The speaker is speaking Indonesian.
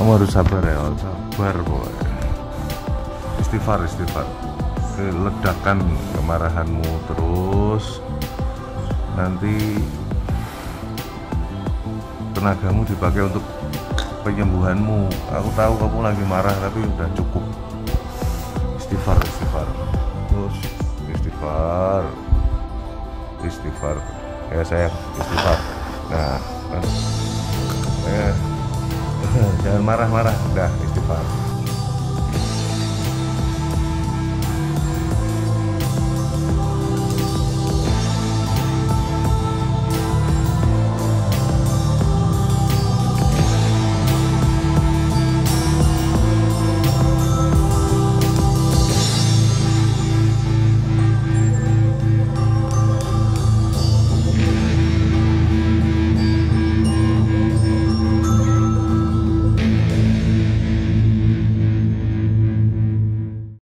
kamu harus sabar ya sabar boy. Istighfar istighfar. Ledakan kemarahanmu terus. Nanti tenagamu dipakai untuk penyembuhanmu. Aku tahu kamu lagi marah tapi udah cukup. Istighfar istighfar. Terus istighfar. Istighfar. Ya saya istighfar. Nah ya. Jangan marah-marah udah istighfar